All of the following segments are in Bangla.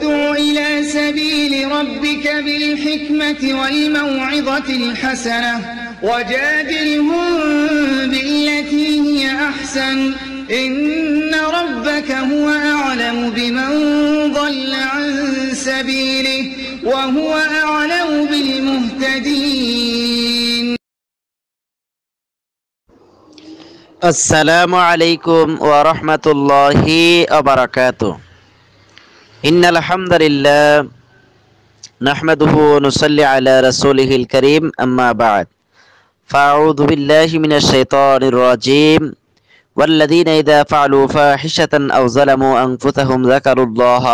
ادع إلى سبيل ربك بالحكمة والموعظة الحسنة وجادلهم بالتي هي أحسن. إن ربك هو أعلم بمن ضل عن سبيله وهو أعلم بالمهتدين. السلام عليكم ورحمة الله وبركاته. إن الحمد لله نحمده ونصلي على رسوله الكريم أما بعد فأعوذ بالله من الشيطان الرجيم والذين إذا فعلوا فاحشة أو ظلموا أنفسهم ذكروا الله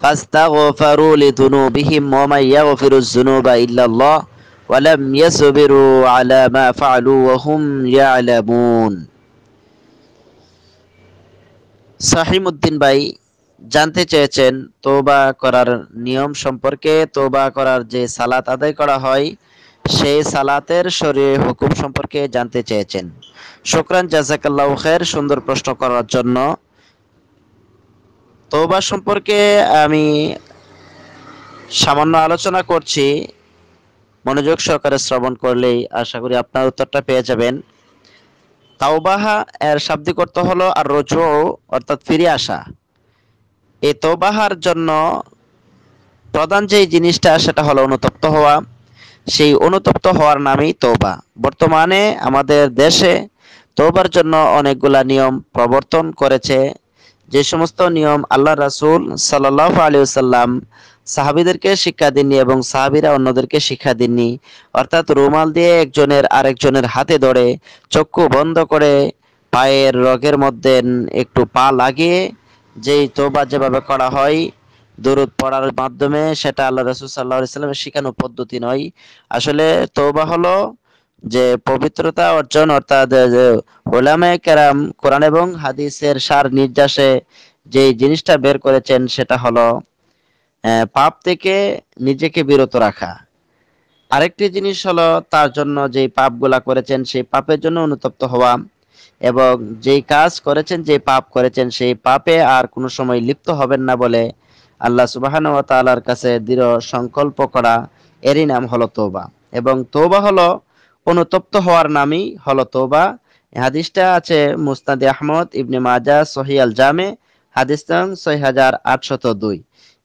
فاستغفروا لذنوبهم ومن يغفر الذنوب إلا الله ولم يصبروا على ما فعلوا وهم يعلمون সাহিমুদ্দিন ভাই জানতে চেয়েছেন তোবা করার নিয়ম সম্পর্কে তোবা করার যে সালাত আদায় করা হয়, সেই সালাতের শরীরে হুকুম সম্পর্কে জানতে চেয়েছেন। শুকরান, জাজাকাল্লাহ খের সুন্দর প্রশ্ন করার জন্য। তোবা সম্পর্কে আমি সামান্য আলোচনা করছি। মনোযোগ সহকারে শ্রবণ করলেই আশা করি আপনার উত্তরটা পেয়ে যাবেন। তাওবাহা এর শাব্দিক অর্থ হলো আর রজু, অর্থাৎ ফিরে আসা। এই তৌবাহার জন্য প্রধান যে জিনিসটা, সেটা হলো অনুতপ্ত হওয়া। সেই অনুতপ্ত হওয়ার নামই তৌবা বর্তমানে আমাদের দেশে তৌবার জন্য অনেকগুলা নিয়ম প্রবর্তন করেছে। যে সমস্ত নিয়ম আল্লাহ রাসূল সাল্লাহ আলী সাল্লাম সাহাবিদেরকে শিক্ষা দেননি এবং সাহাবিরা অন্যদেরকে শিক্ষা দেননি। অর্থাৎ রুমাল দিয়ে একজনের আরেকজনের হাতে ধরে চক্ষু বন্ধ করে পায়ের রগের মধ্যে একটু পা লাগিয়ে যেই তোবা যেভাবে করা হয়, দরুদ পড়ার মাধ্যমে, সেটা আল্লাহ রসুল সাল্লাহ ইসলামের শিখানো পদ্ধতি নয়। আসলে তোবা হলো যে পবিত্রতা অর্জন, অর্থাৎ ওলামে কেরাম কোরআন এবং হাদিসের সার নির্যাসে যে জিনিসটা বের করেছেন, সেটা হলো পাপ থেকে নিজেকে বিরত রাখা। আরেকটি জিনিস হলো তার জন্য যে পাপগুলা করেছেন, সেই পাপের জন্য অনুতপ্ত হওয়া। এবং যেই কাজ করেছেন যে পাপ করেছেন, সেই পাপে আর কোনো সময় লিপ্ত হবেন না বলে আল্লাহ সুবাহান ও তালার কাছে দৃঢ় সংকল্প করা এরই নাম হলো তোবা এবং তোবা হলো অনুতপ্ত হওয়ার নামই হলো তোবা হাদিসটা আছে মুস্তাদি আহমদ ইবনে মাজা সহিয়াল জামে, হাদিস ছয় হাজার আটশত দুই।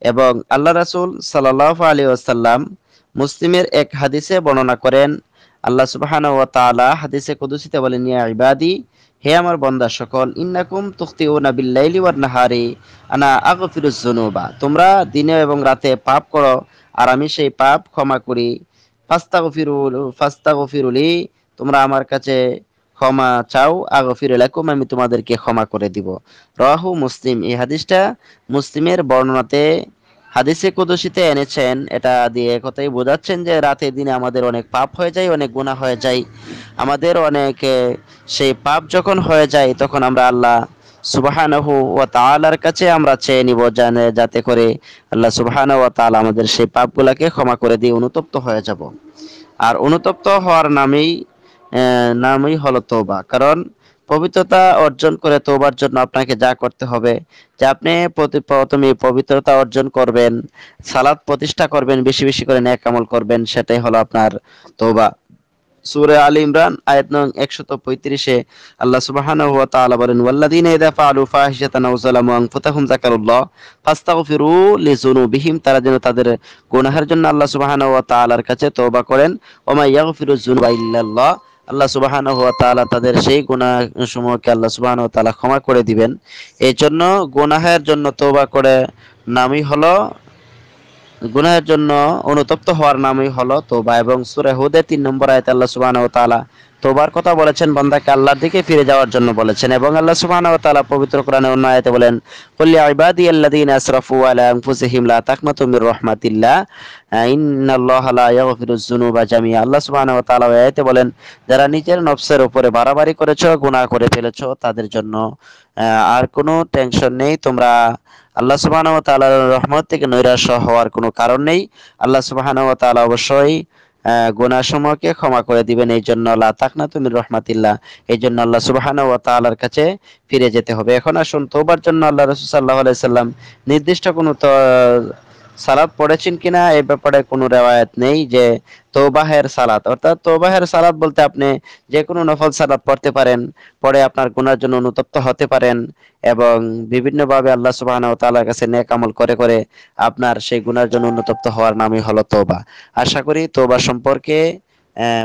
এবং আল্লাহ রাসুল সাল্লাহ আলী ওসাল্লাম মুসলিমের এক হাদিসে বর্ণনা করেন আল্লাহ সুবাহান ও তালা হাদিসে কুদুসিতে বলেন, ইয়া ইবাদি, হে আমার বন্দা সকল, ইন্নাকুম তুখতিউনা বিল্লাইলি ওয়ান নাহারি, আনা আগফিরুজ যুনুবা। তোমরা দিনে এবং রাতে পাপ করো, আর আমি সেই পাপ ক্ষমা করি। ফাস্তাগফিরুল ফাস্তাগফিরুলি তোমরা আমার কাছে ক্ষমা চাও, আগফির লাকুম, আমি তোমাদেরকে ক্ষমা করে দিব। রাহু মুসলিম। এই হাদিসটা মুসলিমের বর্ণনাতে হাদিসে কুদসিতে এনেছেন, এটা দিয়ে কথাই বোঝাচ্ছেন যে রাতে দিনে আমাদের অনেক পাপ হয়ে যায়, অনেক গুণা হয়ে যায়। আমাদের অনেক সেই পাপ যখন হয়ে যায়, তখন আমরা আল্লাহ সুবাহানহু ও তালার কাছে আমরা চেয়ে নিব জানে, যাতে করে আল্লাহ সুবাহান ও তালা আমাদের সেই পাপগুলাকে ক্ষমা করে দিয়ে অনুতপ্ত হয়ে যাব। আর অনুতপ্ত হওয়ার নামেই নামই হলো তোবা কারণ পবিত্রতা অর্জন করে তোবার জন্য আপনাকে যা করতে হবে, যে আপনি প্রথমে পবিত্রতা অর্জন করবেন সালাদ প্রতিষ্ঠা করবেন, বেশি বেশি করে ন্যাক আমল করবেন, সেটাই হলো আপনার তোবা সূরা আলী ইমরান, আয়াত নং 135 এ আল্লাহ সুবহানাহু ওয়া তাআলা বলেন, ওয়াল্লাযীনা ইযা ফাআলু ফাহিশাতান আও যালামু আনফুসাহুম যাকারুল্লাহ ফাস্তাগফিরু লিযুনুবিহিম তারা যেন তাদের গুনাহের জন্য আল্লাহ তাআলার কাছে তওবা করেন, ওয়া মা যুনুবা ইল্লাল্লাহ আল্লাহ সুবাহান তাআলা তাদের সেই গুনাহসমূহকে আল্লাহ সুবাহান তালা ক্ষমা করে দিবেন। এই জন্য গুনাহের জন্য তোবা করে নামই হলো, গুনাহের জন্য অনুতপ্ত হওয়ার নামই হলো তোবা এবং সুরে হুদে তিন নম্বর আয়তে আল্লাহ সুবাহান ওয়া তাআলা তোবার কথা বলেছেন বান্দাকে আল্লাহর দিকে ফিরে যাওয়ার জন্য বলেছেন এবং আল্লাহ সুবহানাহু ওয়া তাআলা পবিত্র কোরআনে অন্য আয়াতে বলেন, কুল ইয়া ইবাদিয়াল্লাযীনা আসরাফু আলা আনফুসিহিম লা তাকনাতু মির রাহমাতিল্লাহ, ইন্নাল্লাহা লা ইয়াগফিরুয যুনুবা জামিআ। আল্লাহ সুবহানাহু ওয়া তাআলা আয়াতে বলেন, যারা নিজের নফসের উপরে বাড়াবাড়ি করেছ, গুনাহ করে ফেলেছো, তাদের জন্য আর কোনো টেনশন নেই। তোমরা আল্লাহ সুবহানাহু ওয়া তাআলার রহমত থেকে নৈরাশ্য হওয়ার কোনো কারণ নেই। আল্লাহ সুবহানাহু ওয়া তাআলা অবশ্যই গুণাসমূহকে ক্ষমা করে দিবেন। এই জন্য আল্লাহ তাকনা তুমি রহমাতিল্লাহ। এই জন্য আল্লাহ সুবাহান ও তালার কাছে ফিরে যেতে হবে। এখন আসুন তোবার জন্য আল্লাহ রসুল সাল্লাহ আলাইহি সাল্লাম নির্দিষ্ট কোনো তো সালাত পড়েছেন কিনা এই ব্যাপারে কোনো রেওয়ায়ত নেই যে তৌবাহের সালাত। অর্থাৎ তৌবাহের সালাত বলতে আপনি যে কোনো নফল সালাত পড়তে পারেন, পরে আপনার গুনার জন্য অনুতপ্ত হতে পারেন এবং বিভিন্নভাবে আল্লাহ সুবহানাহু ওয়া তাআলার কাছে নেক আমল করে করে আপনার সেই গুনার জন্য অনুতপ্ত হওয়ার নামই হলো তৌবা আশা করি তৌবা সম্পর্কে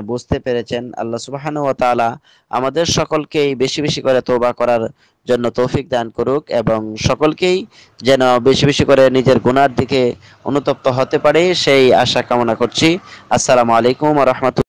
বুঝতে পেরেছেন। আল্লাহ সুবাহানু তাআলা আমাদের সকলকেই বেশি বেশি করে তোবা করার জন্য তৌফিক দান করুক এবং সকলকেই যেন বেশি বেশি করে নিজের গুনার দিকে অনুতপ্ত হতে পারে সেই আশা কামনা করছি। আসসালামু আলাইকুম ওয়া রাহমাতুল্লাহ।